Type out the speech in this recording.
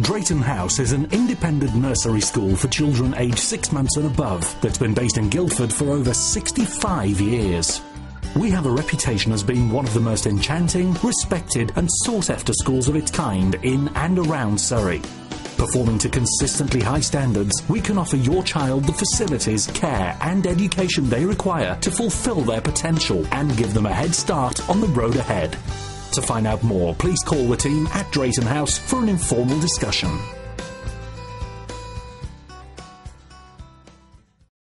Drayton House is an independent nursery school for children aged six months and above that's been based in Guildford for over 65 years. We have a reputation as being one of the most enchanting, respected, and sought after schools of its kind in and around Surrey. Performing to consistently high standards, we can offer your child the facilities, care, and education they require to fulfill their potential and give them a head start on the road ahead. To find out more, please call the team at Drayton House for an informal discussion.